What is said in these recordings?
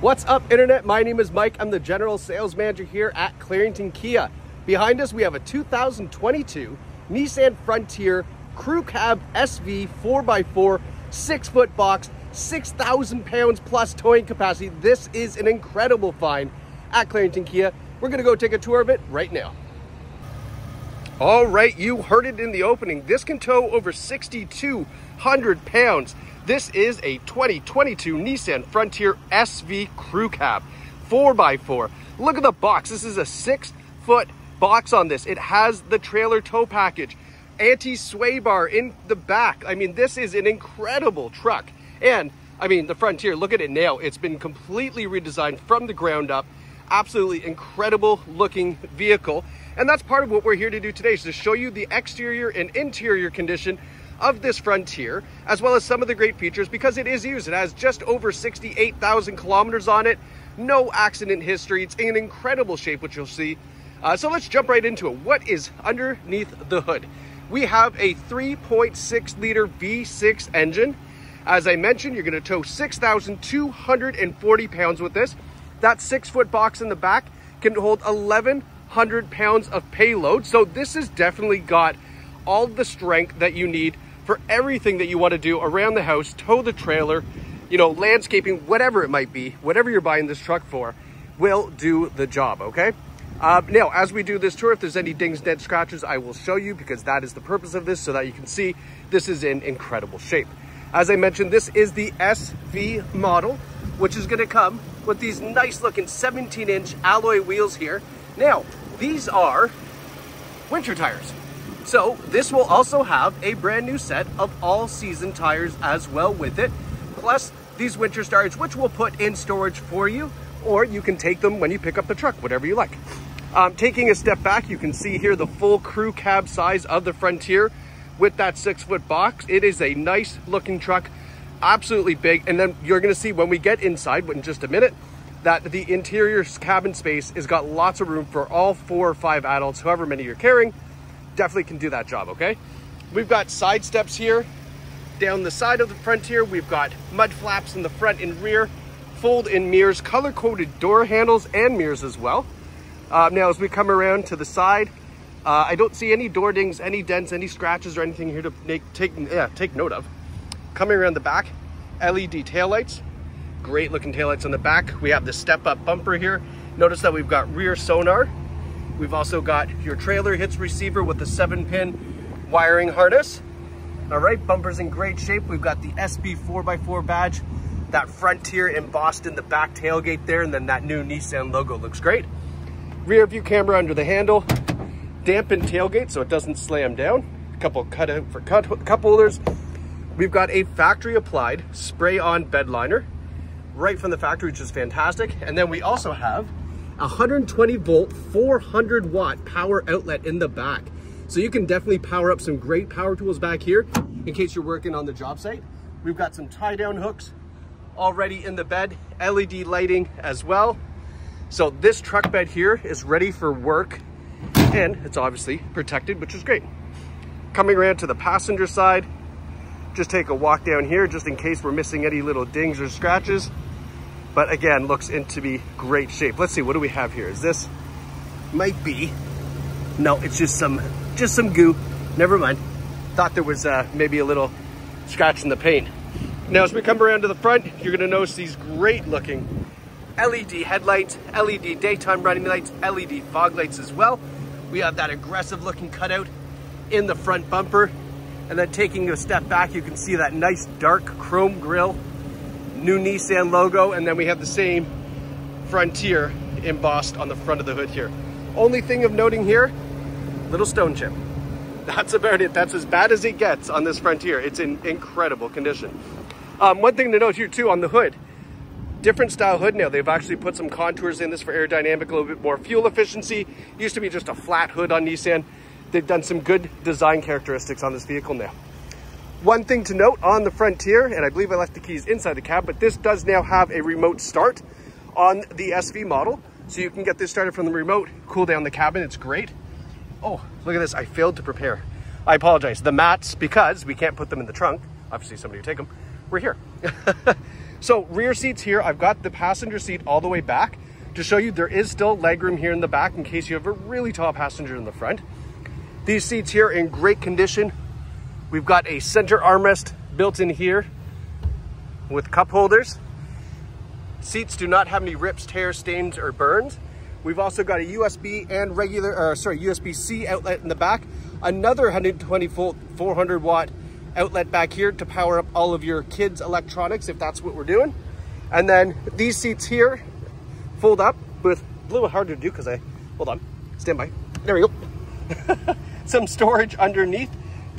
What's up, Internet? My name is Mike. I'm the General Sales Manager here at Clarington Kia. Behind us, we have a 2022 Nissan Frontier Crew Cab SV 4x4, six foot box, 6,000 pounds plus towing capacity. This is an incredible find at Clarington Kia. We're gonna go take a tour of it right now. All right, you heard it in the opening. This can tow over 6,200 pounds. This is a 2022 Nissan Frontier SV Crew Cab, 4x4. Look at the box. This is a six foot box on this. It has the trailer tow package, anti-sway bar in the back. I mean, this is an incredible truck. And I mean, the Frontier, look at it now. It's been completely redesigned from the ground up. Absolutely incredible looking vehicle. And that's part of what we're here to do today is to show you the exterior and interior condition of this Frontier, as well as some of the great features because it is used. It has just over 68,000 kilometers on it, no accident history. It's in incredible shape, which you'll see. Uh, so let's jump right into it. What is underneath the hood? We have a 3.6 liter V6 engine. As I mentioned, you're gonna tow 6,240 pounds with this. That six foot box in the back can hold 1,100 pounds of payload. So this has definitely got all the strength that you need for everything that you want to do around the house, tow the trailer, you know, landscaping, whatever it might be, whatever you're buying this truck for, will do the job, okay? Uh, now, as we do this tour, if there's any dings, dents, scratches, I will show you because that is the purpose of this so that you can see this is in incredible shape. As I mentioned, this is the SV model, which is gonna come with these nice looking 17 inch alloy wheels here. Now, these are winter tires. So this will also have a brand new set of all season tires as well with it. Plus these winter tires, which we'll put in storage for you, or you can take them when you pick up the truck, whatever you like. Um, taking a step back, you can see here the full crew cab size of the Frontier with that six foot box. It is a nice looking truck, absolutely big. And then you're gonna see when we get inside, in just a minute, that the interior cabin space has got lots of room for all four or five adults, however many you're carrying, definitely can do that job, okay? We've got side steps here. Down the side of the front here, we've got mud flaps in the front and rear, fold-in mirrors, color-coded door handles and mirrors as well. Uh, now, as we come around to the side, uh, I don't see any door dings, any dents, any scratches or anything here to make, take, yeah, take note of. Coming around the back, LED taillights, great looking taillights on the back. We have the step-up bumper here. Notice that we've got rear sonar, We've also got your trailer hitch receiver with the seven pin wiring harness. All right, bumper's in great shape. We've got the SV 4x4 badge, that Frontier embossed in the back tailgate there, and then that new Nissan logo looks great. Rear view camera under the handle, dampened tailgate so it doesn't slam down. A couple cut out for cup holders. We've got a factory applied spray on bed liner right from the factory, which is fantastic. And then we also have 120 volt, 400 watt power outlet in the back. So you can definitely power up some great power tools back here in case you're working on the job site. We've got some tie down hooks already in the bed, LED lighting as well. So this truck bed here is ready for work and it's obviously protected, which is great. Coming around to the passenger side, just take a walk down here just in case we're missing any little dings or scratches but again, looks into be great shape. Let's see, what do we have here? Is this, might be, no, it's just some, just some goo. Never mind. Thought there was uh, maybe a little scratch in the paint. Now, as we come around to the front, you're gonna notice these great looking LED headlights, LED daytime running lights, LED fog lights as well. We have that aggressive looking cutout in the front bumper. And then taking a step back, you can see that nice dark chrome grille new Nissan logo, and then we have the same Frontier embossed on the front of the hood here. Only thing of noting here, little stone chip. That's about it. That's as bad as it gets on this Frontier. It's in incredible condition. Um, one thing to note here too on the hood, different style hood now. They've actually put some contours in this for aerodynamic, a little bit more fuel efficiency. Used to be just a flat hood on Nissan. They've done some good design characteristics on this vehicle now. One thing to note on the Frontier, and I believe I left the keys inside the cab, but this does now have a remote start on the SV model. So you can get this started from the remote, cool down the cabin, it's great. Oh, look at this, I failed to prepare. I apologize. The mats, because we can't put them in the trunk, obviously somebody would take them, we're here. So rear seats here, I've got the passenger seat all the way back to show you there is still legroom here in the back in case you have a really tall passenger in the front. These seats here in great condition. We've got a center armrest built in here with cup holders. Seats do not have any rips, tears, stains, or burns. We've also got a USB and regular, uh, sorry, USB-C outlet in the back. Another 120 volt, 400 watt outlet back here to power up all of your kids' electronics if that's what we're doing. And then these seats here fold up with a little hard to do because I, hold on, stand by. There we go. some storage underneath.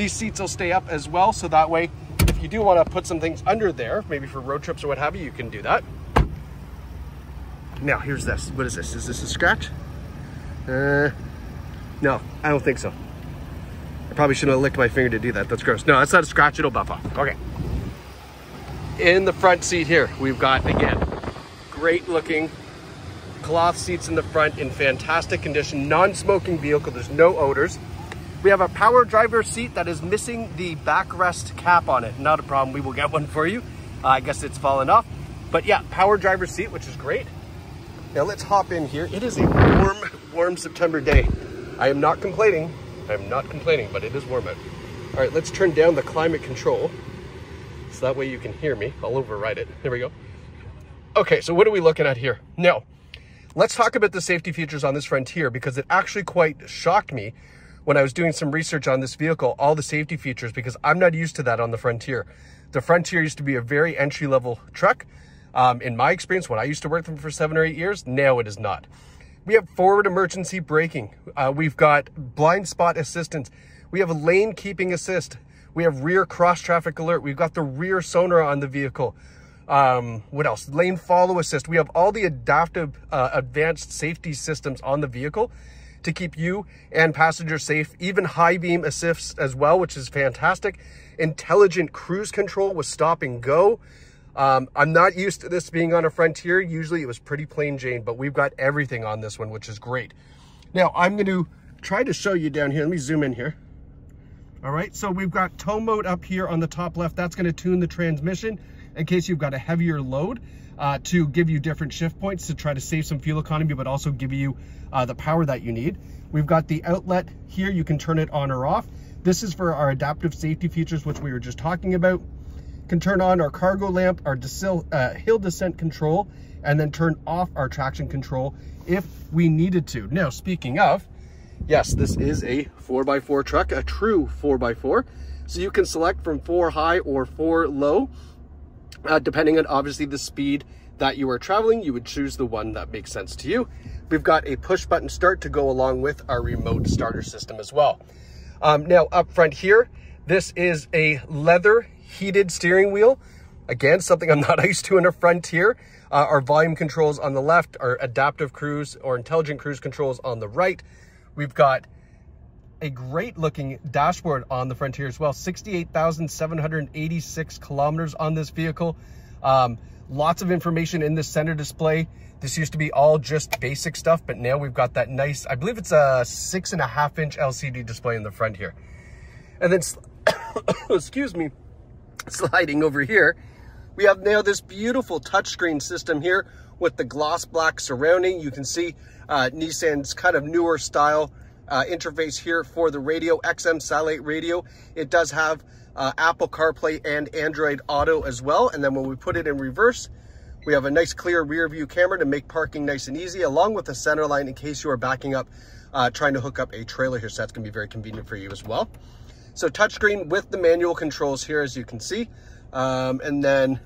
These seats will stay up as well. So that way, if you do want to put some things under there, maybe for road trips or what have you, you can do that. Now, here's this. What is this? Is this a scratch? Uh, no, I don't think so. I probably shouldn't have licked my finger to do that. That's gross. No, that's not a scratch. It'll buff off. Okay. In the front seat here, we've got, again, great looking cloth seats in the front in fantastic condition, non-smoking vehicle. There's no odors. We have a power driver seat that is missing the backrest cap on it. Not a problem. We will get one for you. Uh, I guess it's fallen off. But yeah, power driver seat, which is great. Now let's hop in here. It is a warm, warm September day. I am not complaining. I am not complaining, but it is warm out. All right, let's turn down the climate control so that way you can hear me. I'll override it. There we go. Okay, so what are we looking at here? Now, let's talk about the safety features on this Frontier because it actually quite shocked me when I was doing some research on this vehicle, all the safety features, because I'm not used to that on the Frontier. The Frontier used to be a very entry level truck. Um, in my experience, when I used to work them for seven or eight years, now it is not. We have forward emergency braking. Uh, we've got blind spot assistance. We have a lane keeping assist. We have rear cross traffic alert. We've got the rear sonar on the vehicle. Um, what else? Lane follow assist. We have all the adaptive uh, advanced safety systems on the vehicle to keep you and passengers safe. Even high beam assists as well, which is fantastic. Intelligent cruise control with stop and go. Um, I'm not used to this being on a Frontier. Usually it was pretty plain Jane, but we've got everything on this one, which is great. Now I'm going to try to show you down here. Let me zoom in here. All right, so we've got tow mode up here on the top left. That's going to tune the transmission in case you've got a heavier load uh, to give you different shift points to try to save some fuel economy, but also give you uh, the power that you need. We've got the outlet here. You can turn it on or off. This is for our adaptive safety features, which we were just talking about can turn on our cargo lamp, our uh, hill descent control, and then turn off our traction control if we needed to. Now, speaking of, yes, this is a 4x4 truck, a true 4x4. So you can select from 4 high or 4 low, uh, depending on obviously the speed that you are traveling, you would choose the one that makes sense to you. We've got a push button start to go along with our remote starter system as well. Um, now up front here, this is a leather heated steering wheel. Again, something I'm not used to in a Frontier. Uh, our volume controls on the left, our adaptive cruise or intelligent cruise controls on the right. We've got a great looking dashboard on the Frontier as well. 68,786 kilometers on this vehicle. Um, lots of information in the center display. This used to be all just basic stuff, but now we've got that nice, I believe it's a six and a half inch LCD display in the front here. And then, excuse me, sliding over here, we have now this beautiful touchscreen system here with the gloss black surrounding. You can see uh, Nissan's kind of newer style uh, interface here for the radio, XM satellite radio. It does have uh, Apple CarPlay and Android Auto as well. And then when we put it in reverse, we have a nice clear rear view camera to make parking nice and easy, along with a center line in case you are backing up, uh, trying to hook up a trailer here. So that's gonna be very convenient for you as well. So touchscreen with the manual controls here, as you can see. Um, and then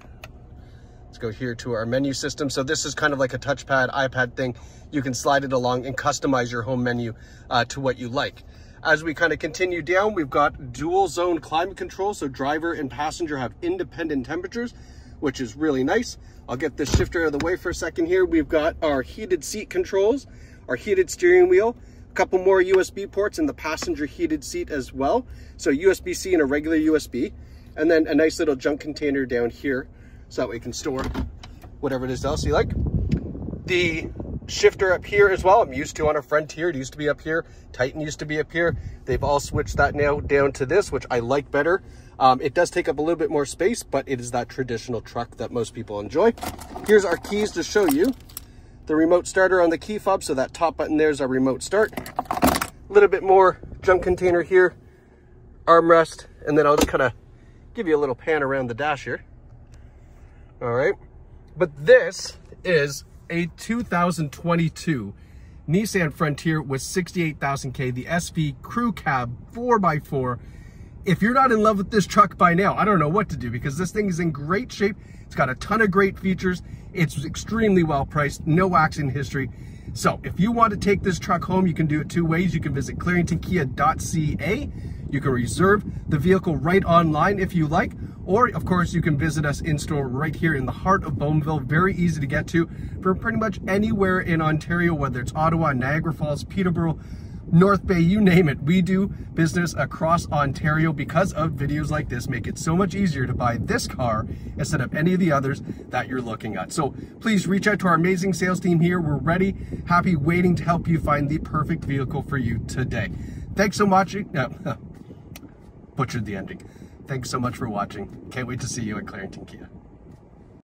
let's go here to our menu system. So this is kind of like a touchpad, iPad thing. You can slide it along and customize your home menu uh, to what you like. As we kind of continue down, we've got dual zone climate control. So driver and passenger have independent temperatures, which is really nice. I'll get this shifter out of the way for a second here. We've got our heated seat controls, our heated steering wheel, a couple more USB ports in the passenger heated seat as well. So USB-C and a regular USB. And then a nice little junk container down here so that we can store whatever it is else you like. The shifter up here as well. I'm used to on a Frontier. It used to be up here. Titan used to be up here. They've all switched that now down to this, which I like better. Um, it does take up a little bit more space, but it is that traditional truck that most people enjoy. Here's our keys to show you. The remote starter on the key fob, so that top button there is our remote start. A little bit more junk container here, armrest, and then I'll just kind of give you a little pan around the dash here. All right, but this is a 2022 Nissan Frontier with 68,000K, the SV Crew Cab 4x4. If you're not in love with this truck by now, I don't know what to do because this thing is in great shape. It's got a ton of great features. It's extremely well priced, no accident history. So if you want to take this truck home, you can do it two ways. You can visit claringtonkia.ca. You can reserve the vehicle right online if you like, or of course you can visit us in store right here in the heart of Bowmanville. Very easy to get to for pretty much anywhere in Ontario, whether it's Ottawa, Niagara Falls, Peterborough, North Bay, you name it. We do business across Ontario because of videos like this make it so much easier to buy this car instead of any of the others that you're looking at. So please reach out to our amazing sales team here. We're ready, happy, waiting to help you find the perfect vehicle for you today. Thanks so much. Butchered the ending. Thanks so much for watching. Can't wait to see you at Clarington Kia.